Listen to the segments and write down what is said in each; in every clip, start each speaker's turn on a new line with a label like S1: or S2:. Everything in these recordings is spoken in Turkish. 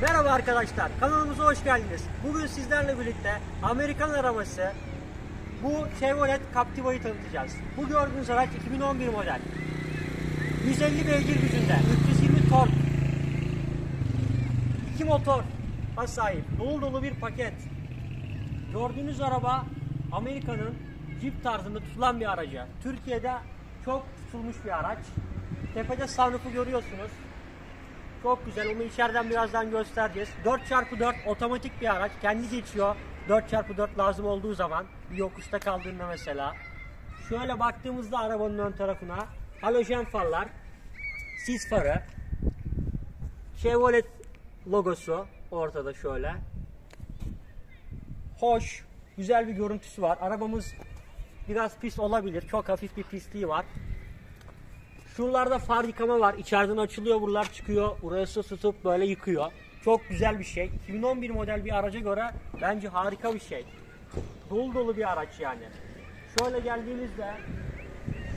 S1: Merhaba arkadaşlar, kanalımıza hoş geldiniz. Bugün sizlerle birlikte Amerikan arabası bu Chevrolet Captiva'yı tanıtacağız. Bu gördüğünüz araç 2011 model. 150 beygir gücünde, 320 tork. iki motor sahip, dolu dolu bir paket. Gördüğünüz araba Amerika'nın Jeep tarzında tutulan bir aracı. Türkiye'de çok tutulmuş bir araç. Tepede sunroof'u görüyorsunuz. Çok güzel. Onu içeriden birazdan göstereceğiz. 4x4 otomatik bir araç. Kendi geçiyor. 4x4 lazım olduğu zaman. Bir yokuşta kaldığında mesela. Şöyle baktığımızda arabanın ön tarafına halojen farlar, sis farı, Chevrolet logosu ortada şöyle. Hoş, güzel bir görüntüsü var. Arabamız biraz pis olabilir. Çok hafif bir pisliği var. Şuralarda far yıkama var. İçeriden açılıyor buralar çıkıyor. Buraya su tutup böyle yıkıyor. Çok güzel bir şey. 2011 model bir araca göre bence harika bir şey. Dolu dolu bir araç yani. Şöyle geldiğimizde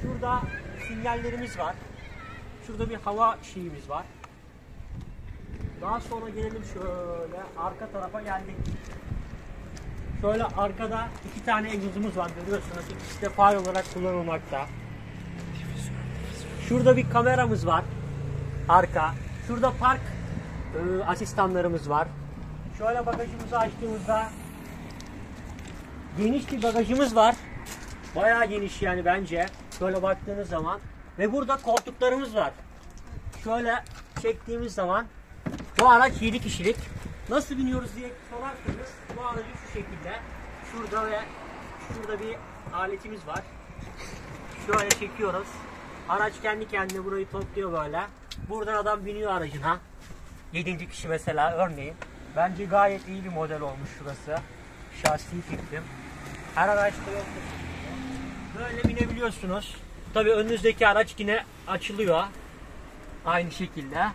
S1: şurada sinyallerimiz var. Şurada bir hava şeyimiz var. Daha sonra gelelim şöyle arka tarafa geldik. Şöyle arkada iki tane egzozumuz var görüyorsunuz. İkisi de far olarak kullanılmakta. Şurada bir kameramız var. Arka. Şurada park e, asistanlarımız var. Şöyle bagajımızı açtığımızda geniş bir bagajımız var. Bayağı geniş yani bence. Şöyle baktığınız zaman. Ve burada koltuklarımız var. Şöyle çektiğimiz zaman bu araç 7 kişilik. Nasıl biniyoruz diye sorarsanız bu aracı şu şekilde. Şurada ve şurada bir aletimiz var. Şöyle çekiyoruz. Araç kendi kendine burayı topluyor böyle. Buradan adam biniyor aracına. 7. kişi mesela örneğin. Bence gayet iyi bir model olmuş şurası. Şahsi fikrim. Her araçta yok. Böyle binebiliyorsunuz. Tabii önünüzdeki araç yine açılıyor. Aynı şekilde.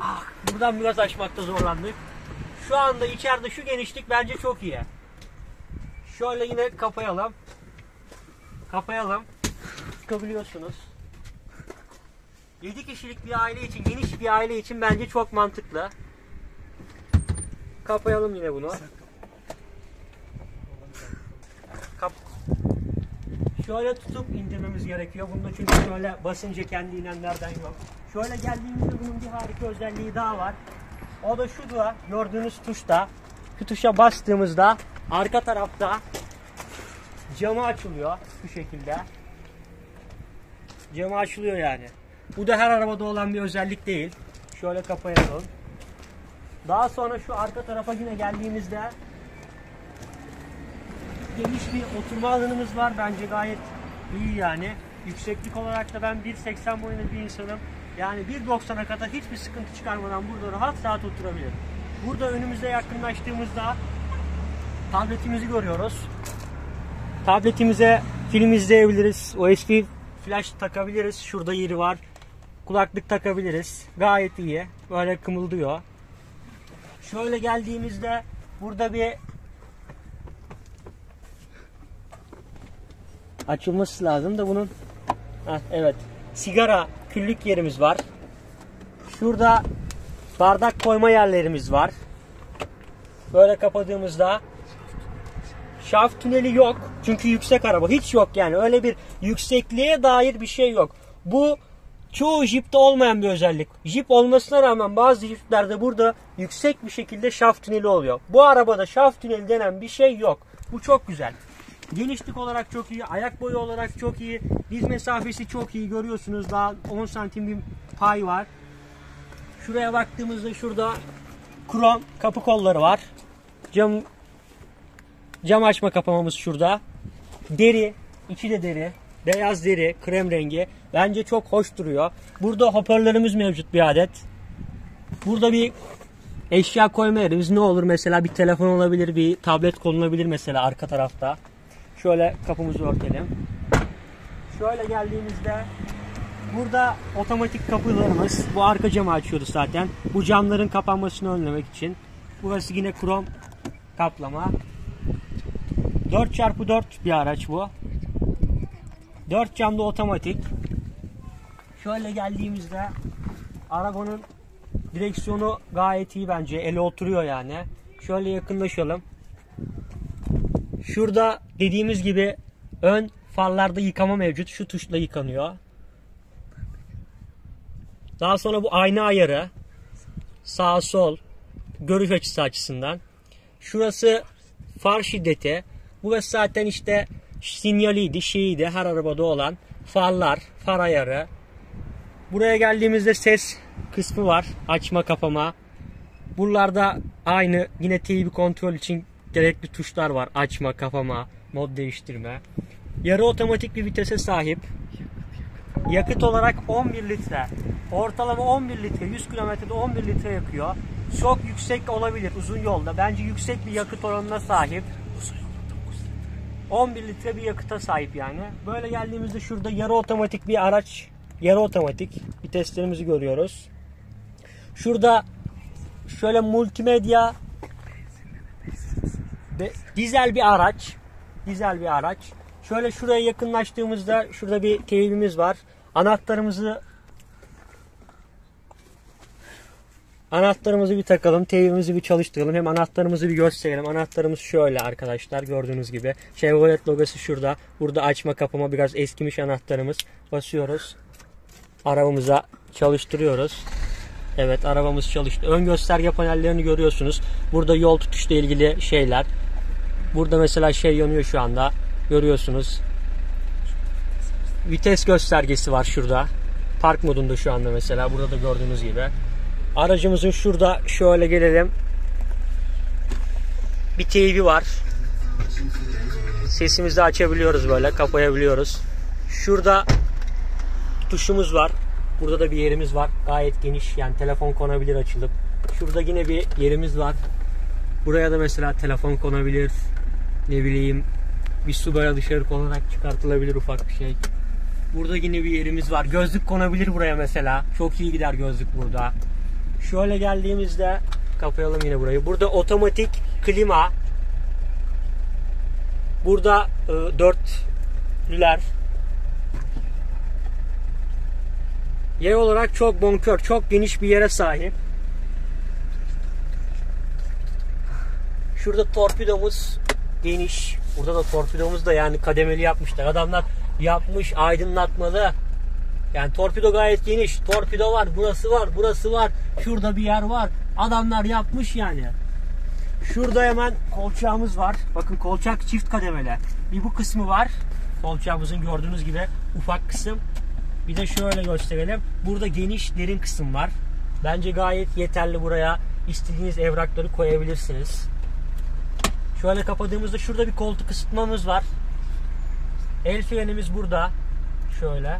S1: Ah, buradan biraz açmakta zorlandık. Şu anda içeride şu genişlik bence çok iyi. Şöyle yine kapayalım. Kapayalım. Çıkabiliyorsunuz. 7 kişilik bir aile için, geniş bir aile için bence çok mantıklı. Kapayalım yine bunu. Kap şöyle tutup indirmemiz gerekiyor. Bunda çünkü şöyle basınca kendi inenlerden yok. Şöyle geldiğimizde bunun bir harika özelliği daha var. O da şu da gördüğünüz tuşta. Şu tuşa bastığımızda arka tarafta camı açılıyor bu şekilde. Camı açılıyor yani. Bu da her arabada olan bir özellik değil. Şöyle kapayalım. Daha sonra şu arka tarafa yine geldiğimizde geniş bir oturma alanımız var. Bence gayet iyi yani. Yükseklik olarak da ben 1.80 boyunda bir insanım. Yani 1.90'a kadar hiçbir sıkıntı çıkarmadan burada rahat rahat oturabilirim. Burada önümüzde yakınlaştığımızda tabletimizi görüyoruz. Tabletimize film izleyebiliriz. USB flash takabiliriz. Şurada yeri var. Kulaklık takabiliriz. Gayet iyi. Böyle kımıldıyor. Şöyle geldiğimizde burada bir açılması lazım da bunun Heh, evet sigara küllük yerimiz var. Şurada bardak koyma yerlerimiz var. Böyle kapadığımızda şaft tüneli yok. Çünkü yüksek araba. Hiç yok yani. Öyle bir yüksekliğe dair bir şey yok. Bu çoğu Jeep'te olmayan bir özellik. Jeep olmasına rağmen bazı Jeep'lerde burada yüksek bir şekilde şaft tüneli oluyor. Bu arabada şaft tüneli denen bir şey yok. Bu çok güzel. Genişlik olarak çok iyi, ayak boyu olarak çok iyi, diz mesafesi çok iyi görüyorsunuz daha 10 santim bir pay var. Şuraya baktığımızda şurada krom kapı kolları var. Cam cam açma kapamamız şurada. Deri, içi de deri, beyaz deri, krem rengi. Bence çok hoş duruyor. Burada hoparlörümüz mevcut bir adet. Burada bir eşya koyma yerimiz ne olur mesela bir telefon olabilir, bir tablet konulabilir mesela arka tarafta. Şöyle kapımızı örtelim. Şöyle geldiğimizde burada otomatik kapılarımız. Bu arka camı açıyoruz zaten. Bu camların kapanmasını önlemek için. Burası yine krom kaplama. 4x4 bir araç bu. 4 camlı otomatik. Şöyle geldiğimizde arabanın Direksiyonu gayet iyi bence. Ele oturuyor yani. Şöyle yakınlaşalım. Şurada dediğimiz gibi ön farlarda yıkama mevcut. Şu tuşla yıkanıyor. Daha sonra bu ayna ayarı. Sağ sol görüş açısı açısından. Şurası far şiddeti. Burası zaten işte sinyaliydi, şeyiydi her arabada olan farlar, far ayarı. Buraya geldiğimizde ses kısmı var. Açma kapama. Buralarda aynı yine TV kontrol için gerekli tuşlar var. Açma, kapama, mod değiştirme. Yarı otomatik bir vitese sahip. Yakıt olarak 11 litre. Ortalama 11 litre, 100 kilometrede 11 litre yakıyor. Çok yüksek olabilir uzun yolda. Bence yüksek bir yakıt oranına sahip. 11 litre bir yakıta sahip yani. Böyle geldiğimizde şurada yarı otomatik bir araç. Yarı otomatik viteslerimizi görüyoruz. Şurada şöyle multimedya dizel bir araç. Dizel bir araç. Şöyle şuraya yakınlaştığımızda şurada bir teybimiz var. Anahtarımızı Anahtarımızı bir takalım, teybimizi bir çalıştıralım. Hem anahtarımızı bir gösterelim. Anahtarımız şöyle arkadaşlar gördüğünüz gibi. Chevrolet logosu şurada. Burada açma kapama biraz eskimiş anahtarımız. Basıyoruz. Arabamıza çalıştırıyoruz. Evet arabamız çalıştı. Ön gösterge panellerini görüyorsunuz. Burada yol tutuşla ilgili şeyler. Burada mesela şey yanıyor şu anda. Görüyorsunuz. Vites göstergesi var şurada. Park modunda şu anda mesela. Burada da gördüğünüz gibi. Aracımızın şurada şöyle gelelim. Bir TV var. Sesimizi açabiliyoruz böyle. Kapayabiliyoruz. Şurada tuşumuz var. Burada da bir yerimiz var. Gayet geniş. Yani telefon konabilir açılıp. Şurada yine bir yerimiz var. Buraya da mesela telefon konabilir. Ne bileyim bir su böyle dışarı konarak çıkartılabilir ufak bir şey. Burada yine bir yerimiz var. Gözlük konabilir buraya mesela. Çok iyi gider gözlük burada. Şöyle geldiğimizde kapayalım yine burayı. Burada otomatik klima. Burada e, dörtlüler. Yer olarak çok bonkör, çok geniş bir yere sahip. Şurada torpidomuz geniş. Burada da torpidomuz da yani kademeli yapmışlar. Adamlar yapmış aydınlatmalı. Yani torpido gayet geniş. Torpido var, burası var, burası var. Şurada bir yer var. Adamlar yapmış yani. Şurada hemen kolçağımız var. Bakın kolçak çift kademeli. Bir bu kısmı var. Kolçağımızın gördüğünüz gibi ufak kısım. Bir de şöyle gösterelim. Burada geniş derin kısım var. Bence gayet yeterli buraya. istediğiniz evrakları koyabilirsiniz. Şöyle kapadığımızda şurada bir koltuk ısıtmamız var. El frenimiz burada. Şöyle.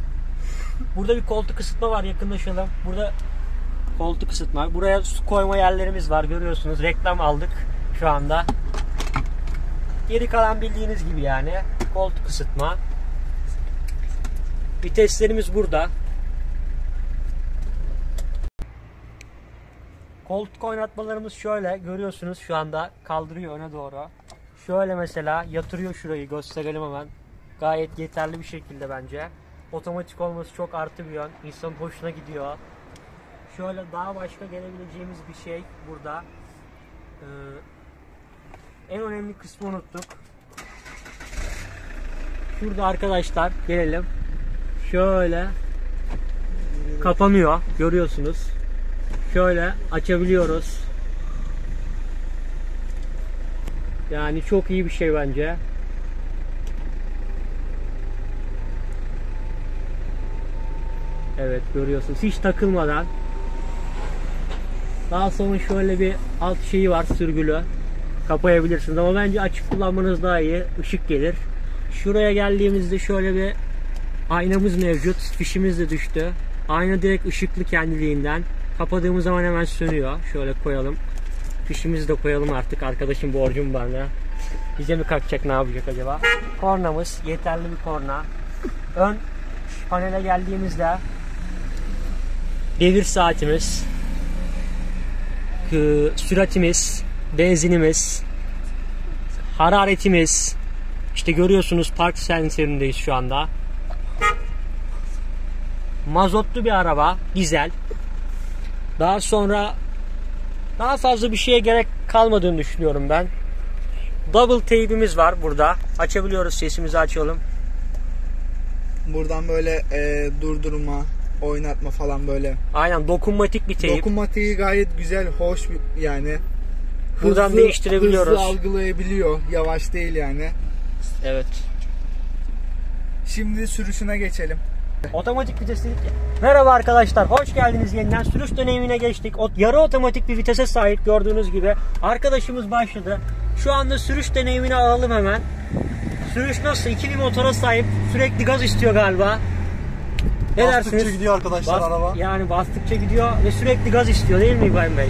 S1: Burada bir koltuk ısıtma var yakınlaşalım. Burada koltuk ısıtma. Buraya su koyma yerlerimiz var görüyorsunuz. Reklam aldık şu anda. Geri kalan bildiğiniz gibi yani. Koltuk ısıtma. Viteslerimiz burada. Koltuk oynatmalarımız şöyle görüyorsunuz şu anda kaldırıyor öne doğru. Şöyle mesela yatırıyor şurayı gösterelim hemen. Gayet yeterli bir şekilde bence. Otomatik olması çok artı bir yön. İnsanın hoşuna gidiyor. Şöyle daha başka gelebileceğimiz bir şey burada. Ee, en önemli kısmı unuttuk. Şurada arkadaşlar gelelim. Şöyle kapanıyor. Görüyorsunuz. Şöyle açabiliyoruz. Yani çok iyi bir şey bence. Evet görüyorsunuz hiç takılmadan. Daha sonra şöyle bir alt şeyi var sürgülü. Kapayabilirsiniz ama bence açık kullanmanız daha iyi. Işık gelir. Şuraya geldiğimizde şöyle bir aynamız mevcut. Fişimiz de düştü. Ayna direkt ışıklı kendiliğinden. Kapadığımız zaman hemen sönüyor. Şöyle koyalım. Fişimizi de koyalım artık. Arkadaşım borcum bana. Bize mi kalkacak ne yapacak acaba? Kornamız. Yeterli bir korna. Ön panele geldiğimizde devir saatimiz, süratimiz, benzinimiz, hararetimiz, işte görüyorsunuz park sensöründeyiz şu anda. Mazotlu bir araba, dizel. Daha sonra daha fazla bir şeye gerek kalmadığını düşünüyorum ben. Double tape'imiz var burada. Açabiliyoruz sesimizi açalım.
S2: Buradan böyle e, durdurma, oynatma falan böyle.
S1: Aynen dokunmatik bir tape.
S2: Dokunmatiği gayet güzel, hoş bir yani.
S1: Buradan değiştirebiliyoruz.
S2: Hızlı algılayabiliyor. Yavaş değil yani.
S1: evet.
S2: Şimdi sürüşüne geçelim.
S1: Otomatik vites dedik ya. Merhaba arkadaşlar, hoş geldiniz yeniden. Sürüş deneyimine geçtik. O, yarı otomatik bir vitese sahip gördüğünüz gibi. Arkadaşımız başladı. Şu anda sürüş deneyimini alalım hemen. Sürüş nasıl? 2000 motora sahip. Sürekli gaz istiyor galiba. Ne
S3: Bastıkça
S1: dersiniz?
S3: gidiyor arkadaşlar
S1: Bas-
S3: araba.
S1: Yani bastıkça gidiyor ve sürekli gaz istiyor değil mi İbrahim Bey?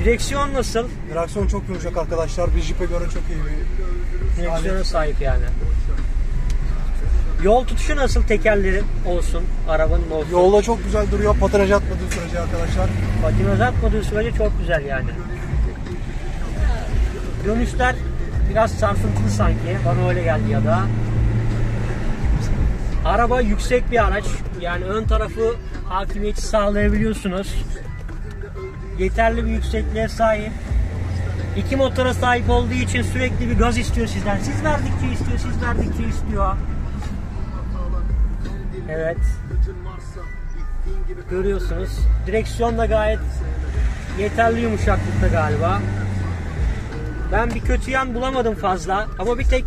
S1: Direksiyon nasıl?
S3: Direksiyon çok yumuşak arkadaşlar. Bir Jeep'e göre çok iyi bir
S1: Direksiyona sahip yani. Yol tutuşu nasıl tekerlerin olsun, arabanın olsun.
S3: Yolda çok güzel duruyor. Patinaj atmadığı sürece arkadaşlar.
S1: Patinaj atmadığı sürece çok güzel yani. Dönüşler biraz sarsıntılı sanki. Bana öyle geldi ya da. Araba yüksek bir araç. Yani ön tarafı hakimiyeti sağlayabiliyorsunuz. Yeterli bir yüksekliğe sahip. İki motora sahip olduğu için sürekli bir gaz istiyor sizden. Siz verdikçe istiyor, siz verdikçe istiyor. Evet. Görüyorsunuz. Direksiyon da gayet yeterli yumuşaklıkta galiba. Ben bir kötü yan bulamadım fazla ama bir tek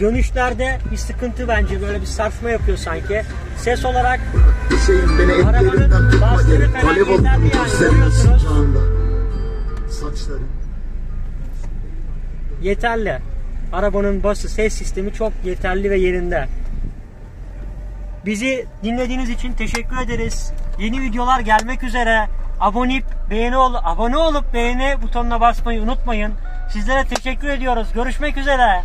S1: dönüşlerde bir sıkıntı bence böyle bir sarsma yapıyor sanki. Ses olarak Arabanın
S4: derim.
S1: falan yeterli yani, görüyorsunuz. yeterli. Arabanın bası, ses sistemi çok yeterli ve yerinde. Bizi dinlediğiniz için teşekkür ederiz. Yeni videolar gelmek üzere. Abone beğeni ol, abone olup beğeni butonuna basmayı unutmayın. Sizlere teşekkür ediyoruz. Görüşmek üzere.